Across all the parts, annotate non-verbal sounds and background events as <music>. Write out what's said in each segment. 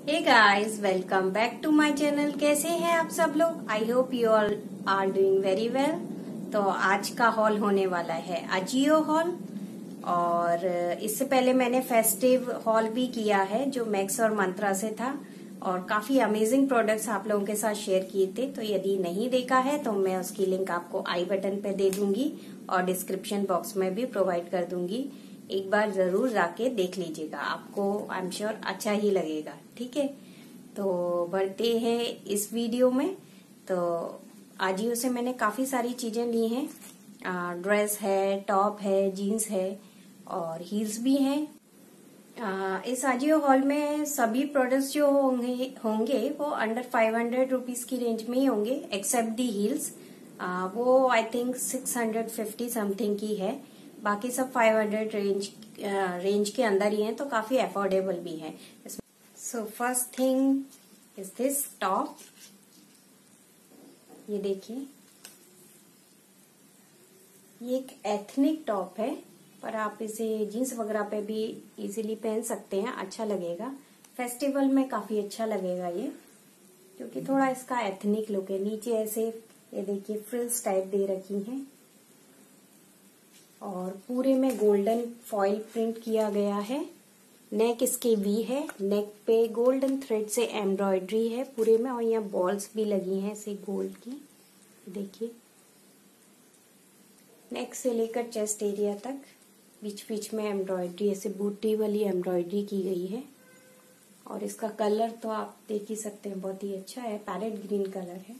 Hey guys welcome back to my channel कैसे हैं आप सब लोग? I hope you all are doing very well तो आज का हॉल होने वाला है अजियो हॉल और इससे पहले मैंने फेस्टिव हॉल भी किया है, जो मैक्स और मंत्रा से था। और काफ़ी अमेजिंग प्रोडक्ट्स आप लोगों के साथ शेयर किए थे। तो यदि नहीं देखा है तो मैं उसकी लिंक आपको आई बटन पे दे दूँगी और डिस्क्रिप्शन बॉक्स में भी प्रोवाइड कर दूँगी। एक बार ज़रूर जाके देख लीजिएगा। आपको आई एम श्योर अच्छा ही लगेगा। ठीक है? तो बढ़ते हैं इस वीडियो में। तो आजियो से मैंने काफ़ी सारी चीज़ें ली हैं। ड्रेस है टॉप है जीन्स है और हील्स भी हैं। आ, इस आजियो हॉल में सभी प्रोडक्ट्स जो होंगे होंगे वो अंडर फाइव हंड्रेड रुपीज़ की रेंज में ही होंगे एक्सेप्ट दी हील्स वो I think six hundred fifty something की है। बाकी सब 500 रेंज रेंज के अंदर ही हैं तो काफ़ी अफोर्डेबल भी है। So first thing is this top ये देखिए। ये एक एथनिक टॉप है, पर आप इसे जीन्स वगैरह पे भी इजीली पहन सकते हैं अच्छा लगेगा। फेस्टिवल में काफ़ी अच्छा लगेगा ये, क्योंकि थोड़ा इसका एथनिक लुक है। नीचे ऐसे, ये देखिए फ्रिल्स टाइप दे रखी हैं। और पूरे में गोल्डन फॉइल प्रिंट किया गया है। नेक इसके वी है। नेक पे गोल्डन थ्रेड से एम्ब्रॉयडरी है पूरे में और यहाँ बॉल्स भी लगी हैं ऐसे गोल्ड की। देखिए। नेक से लेकर चेस्ट एरिया तक बीच बीच में एम्ब्रॉयडरी ऐसे बूटी वाली एम्ब्रॉयडरी की गई है। और इसका कलर तो आप देख ही सकते हैं, बहुत ही अच्छा है। पैरेट ग्रीन कलर है।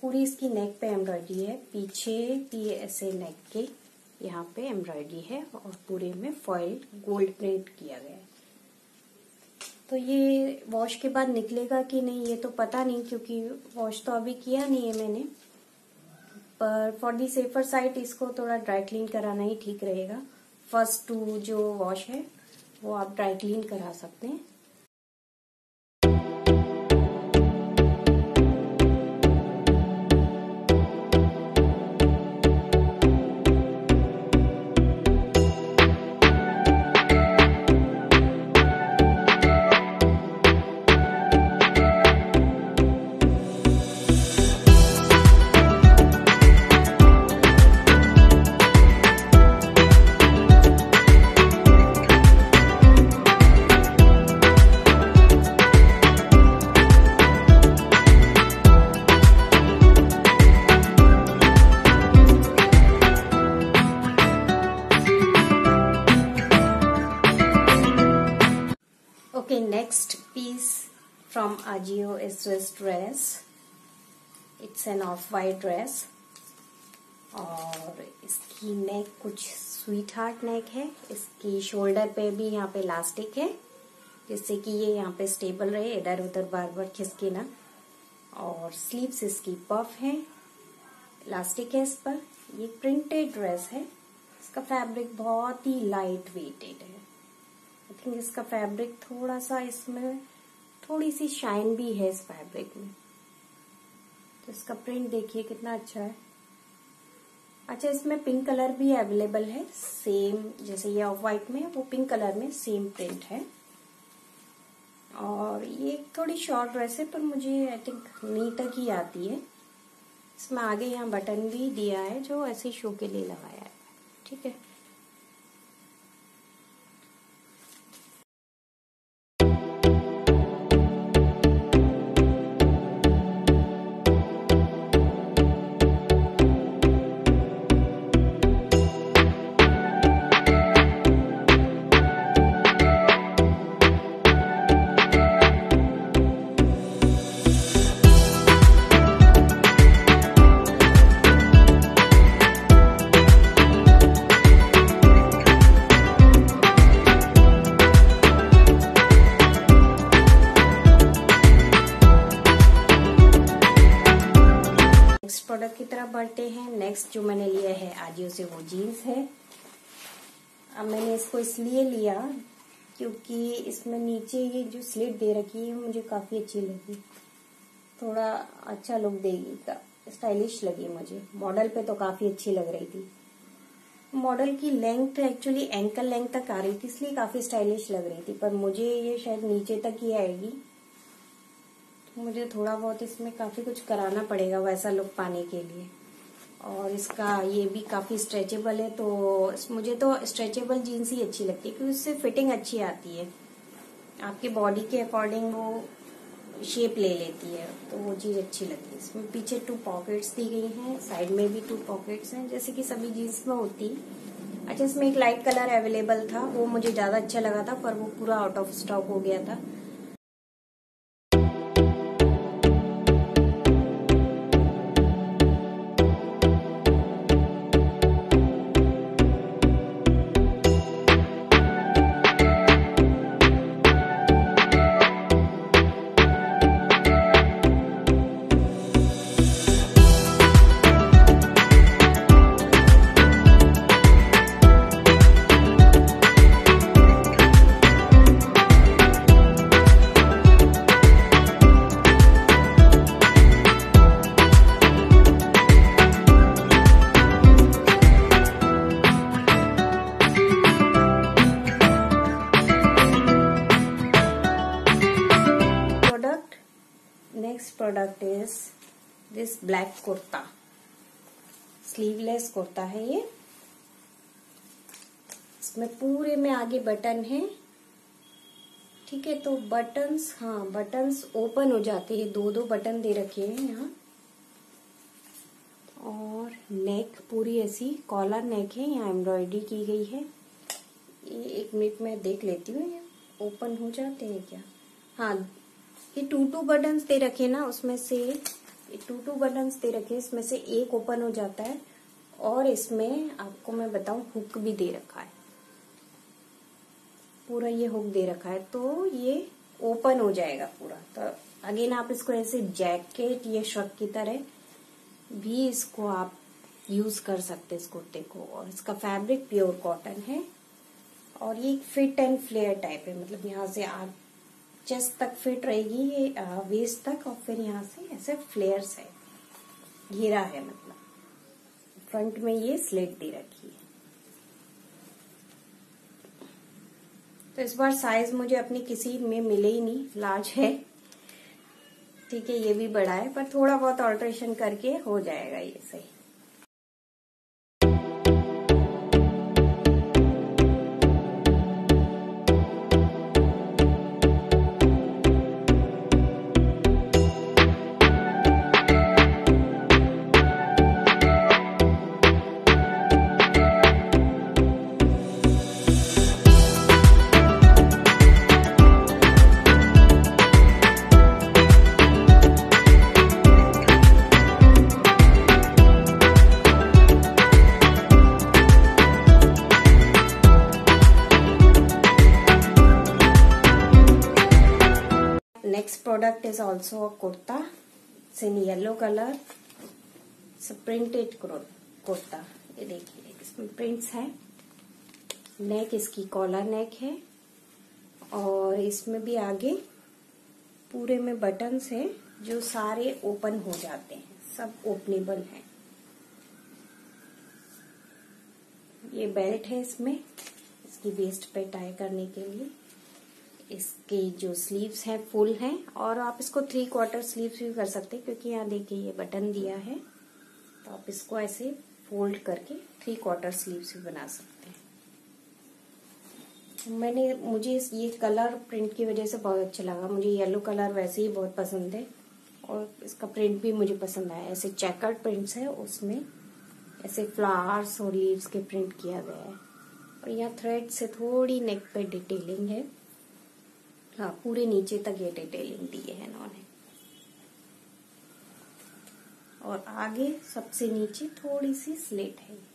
पूरी इसकी नेक पे एम्ब्रॉयडरी है। पीछे ऐसे नेक के। यहाँ पे एम्ब्रॉयडरी है और पूरे में फॉइल गोल्ड प्रिंट किया गया है। तो ये वॉश के बाद निकलेगा कि नहीं, ये तो पता नहीं, क्योंकि वॉश तो अभी किया नहीं है मैंने। पर फॉर दी सेफर साइड इसको थोड़ा ड्राई क्लीन कराना ही ठीक रहेगा। फ़र्स्ट टू जो वॉश है, वो आप ड्राई क्लीन करा सकते हैं। It's an off-white dress. और इसकी नेक कुछ स्वीट हार्ट नेक है। इसकी शोल्डर पे भी यहाँ पे इलास्टिक है, जिससे कि ये यहाँ पे स्टेबल रहे, इधर उधर बार बार खिसके ना। और स्लीव्स इसकी पफ है इलास्टिक है इस पर। ये प्रिंटेड ड्रेस है। इसका फैब्रिक बहुत ही लाइट वेटेड है। आई थिंक इसका फैब्रिक थोड़ा सा इसमें थोड़ी सी शाइन भी है इस फैब्रिक में। तो इसका प्रिंट देखिए कितना अच्छा है। अच्छा इसमें पिंक कलर भी अवेलेबल है सेम जैसे ये ऑफ़ व्हाइट में वो पिंक कलर में सेम प्रिंट है। और ये थोड़ी शॉर्ट ड्रेस है, पर मुझे आई थिंक नी तक ही आती है। इसमें आगे यहाँ बटन भी दिया है, जो ऐसे शो के लिए लगाया है। ठीक है। नेक्स्ट जो मैंने लिया है, आजियो से वो जीन्स है। अब मैंने इसको इसलिए लिया क्योंकि इसमें नीचे ये जो स्लिट दे रखी है मुझे काफ़ी अच्छी लगी। थोड़ा अच्छा लुक देगी स्टाइलिश लगी मुझे। मॉडल पे तो काफ़ी अच्छी लग रही थी। मॉडल की लेंथ एक्चुअली एंकल लेंथ तक आ रही थी, इसलिए काफ़ी स्टाइलिश लग रही थी। पर मुझे ये शायद नीचे तक ही आएगी। तो मुझे थोड़ा बहुत इसमें काफ़ी कुछ कराना पड़ेगा वैसा लुक पाने के लिए। और इसका ये भी काफ़ी स्ट्रेचेबल है तो मुझे तो स्ट्रेचेबल जीन्स ही अच्छी लगती है, क्योंकि उससे फिटिंग अच्छी आती है। आपके बॉडी के अकॉर्डिंग वो शेप ले लेती है तो वो चीज़ अच्छी लगती है। इसमें पीछे टू पॉकेट्स दी गई हैं साइड में भी टू पॉकेट्स हैं, जैसे कि सभी जीन्स में होती। अच्छा इसमें एक लाइट कलर अवेलेबल था, वो मुझे ज़्यादा अच्छा लगा था, पर वो पूरा आउट ऑफ़ स्टॉक हो गया था। Product is this black kurta sleeveless kurta है ये इसमें पूरे में आगे बटन है। ठीक है तो बटन्स हाँ बटन्स ओपन हो जाते हैं। दो दो बटन दे रखे हैं यहाँ। और नेक पूरी ऐसी कॉलर नेक है। यहाँ एम्ब्रॉयडरी की गई है। ये एक मिनट में देख लेती हूँ। ओपन हो जाते हैं क्या? हाँ ये टू टू बटन दे रखे ना, उसमें से टू टू बटन दे रखे इसमें से एक ओपन हो जाता है और इसमें आपको मैं बताऊँ हुक भी दे रखा है। पूरा ये हुक दे रखा है तो ये ओपन हो जाएगा पूरा। तो अगेन आप इसको ऐसे जैकेट या श्रक की तरह भी इसको आप यूज़ कर सकते इस कुर्ते को। और इसका फैब्रिक प्योर कॉटन है और ये फिट एंड फ्लेयर टाइप है मतलब यहाँ से आप चेस्ट तक फिट रहेगी, ये वेस्ट तक और फिर यहाँ से ऐसे फ्लेयर्स है। घेरा है मतलब। फ्रंट में ये स्लेट दे रखी है। तो इस बार साइज़ मुझे अपनी किसी में मिले ही नहीं लार्ज है। ठीक है, ये भी बड़ा है, पर थोड़ा बहुत ऑल्ट्रेशन करके हो जाएगा ये सही। Product is also a kurta. It's in yellow color. It's a printed kurta. ये देखिए, इसमें प्रिंट्स है। नेक इसकी कॉलर नेक है। और इसमें भी आगे पूरे में बटन्स है, जो सारे ओपन हो जाते हैं। सब ओपनेबल है। ये बेल्ट है इसमें, इसकी वेस्ट पे टाई करने के लिए। इसके जो स्लीव्स हैं फुल हैं, और आप इसको थ्री क्वार्टर स्लीव्स भी कर सकते हैं, क्योंकि यहाँ देखिए ये बटन दिया है तो आप इसको ऐसे फोल्ड करके थ्री क्वार्टर स्लीव्स भी बना सकते हैं। मैंने, मुझे ये कलर प्रिंट की वजह से बहुत अच्छा लगा। मुझे येलो कलर वैसे ही बहुत पसंद है, और इसका प्रिंट भी मुझे पसंद आया। ऐसे चेकर्ड प्रिंट्स है, उसमें ऐसे फ्लावर्स और लीव्स के प्रिंट किया गया है। और यहाँ थ्रेड से थोड़ी नेक पे डिटेलिंग है। हाँ पूरे नीचे तक ये डिटेलिंग दी है इन्होंने। और आगे सबसे नीचे थोड़ी सी स्लेट है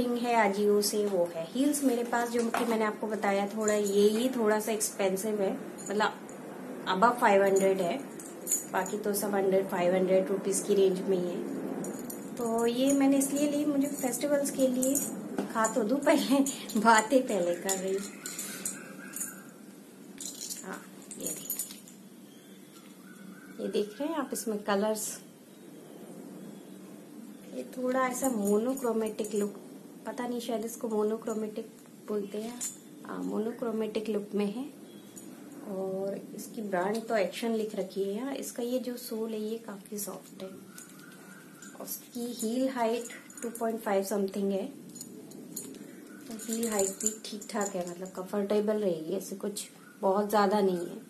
थिंग है, अजियो से वो है। हील्स मेरे पास जो कि मैंने आपको बताया थोड़ा, ये ही थोड़ा सा एक्सपेंसिव है। मतलब अब फाइव हंड्रेड है। बाकी तो सब हंड्रेड फाइव हंड्रेड रुपीज़ की रेंज में ही है। तो ये मैंने इसलिए ली, मुझे फेस्टिवल्स के लिए खा तो दू पहले, <laughs> बातें पहले कर रही हाँ। ये देखिए ये देख रहे हैं आप इसमें कलर्स ये थोड़ा ऐसा मोनोक्रोमेटिक लुक पता नहीं, शायद इसको मोनोक्रोमेटिक बोलते हैं। हाँ मोनोक्रोमेटिक लुक में है। और इसकी ब्रांड तो एक्शन लिख रखी है इसका ये जो सोल है, ये काफ़ी सॉफ्ट है। उसकी हील हाइट 2.5 समथिंग है। तो हील हाइट भी ठीक ठाक है मतलब कंफर्टेबल रहेगी ऐसे कुछ बहुत ज़्यादा नहीं है।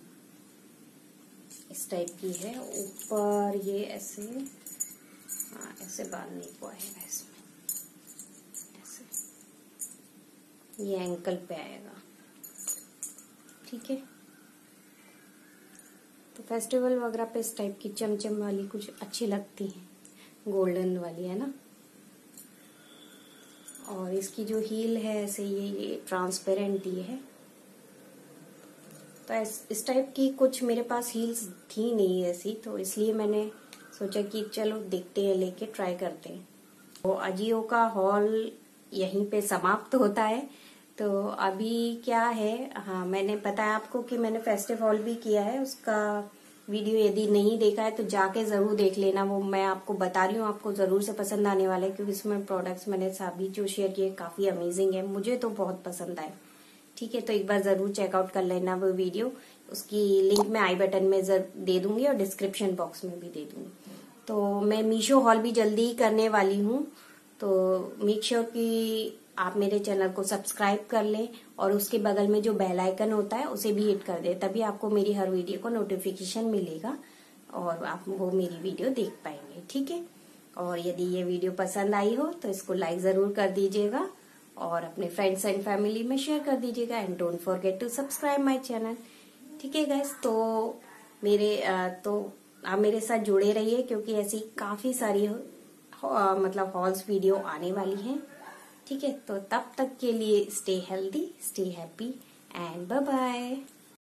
इस टाइप की है। ऊपर ये ऐसे हाँ ऐसे बांधने को आएगा इसमें ये एंकल पे आएगा। ठीक है? तो फेस्टिवल वगैरह पे इस टाइप की चमचम वाली कुछ अच्छी लगती है। गोल्डन वाली, है ना? और इसकी जो हील है, ऐसे ये ये ट्रांसपेरेंट ही है। तो इस टाइप की कुछ मेरे पास हील्स थी नहीं ऐसी तो इसलिए मैंने सोचा कि चलो देखते हैं, लेके ट्राई करते हैं। तो अजियो का हॉल यहीं पे समाप्त होता है। तो अभी क्या है? हाँ मैंने बताया आपको कि मैंने फेस्टिव हॉल भी किया है, उसका वीडियो यदि नहीं देखा है तो जाके ज़रूर देख लेना, वो मैं आपको बता रही हूँ, आपको ज़रूर से पसंद आने वाला है, क्योंकि इसमें प्रोडक्ट्स मैंने सभी जो शेयर किए काफ़ी अमेजिंग है, मुझे तो बहुत पसंद आए। ठीक है तो एक बार ज़रूर चेकआउट कर लेना वो वीडियो उसकी लिंक मैं आई बटन में दे दूँगी और डिस्क्रिप्शन बॉक्स में भी दे दूँगी। तो मैं मीशो हॉल भी जल्दी ही करने वाली हूँ तो मेक श्योर की आप मेरे चैनल को सब्सक्राइब कर लें और उसके बगल में जो बेल आइकन होता है, उसे भी हिट कर दे, तभी आपको मेरी हर वीडियो को नोटिफिकेशन मिलेगा और आप वो मेरी वीडियो देख पाएँगे, ठीक है? और यदि ये वीडियो पसंद आई हो तो इसको लाइक ज़रूर कर दीजिएगा और अपने फ्रेंड्स एंड फैमिली में शेयर कर दीजिएगा and don't forget to subscribe my channel ठीक है गैस तो मेरे तो आप मेरे साथ जुड़े रहिए, क्योंकि ऐसी काफ़ी सारी मतलब हॉल्स वीडियो आने वाली हैं। ठीक है तो तब तक के लिए stay healthy stay happy and bye bye